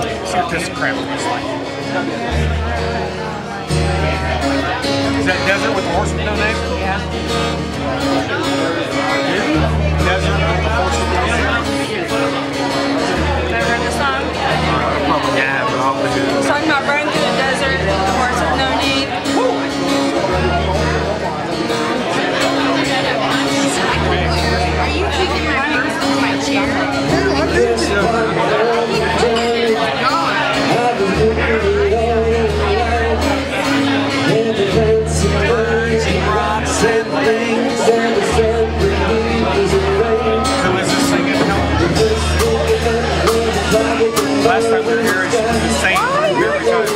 This crap looks like. Is that desert with the horse with no name? Yeah. Last time we were here, it's the same every time.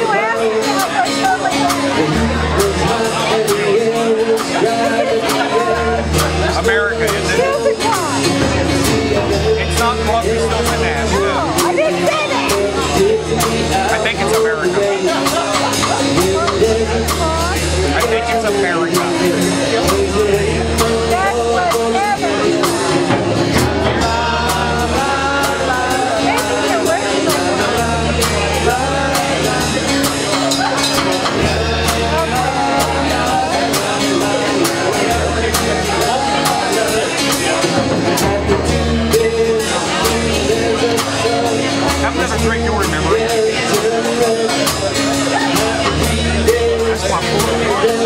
America, is it? It's not Bluffy Stuff in Nashville. I think it's America. I think it's America.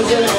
이제는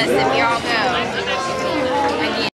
us if you're all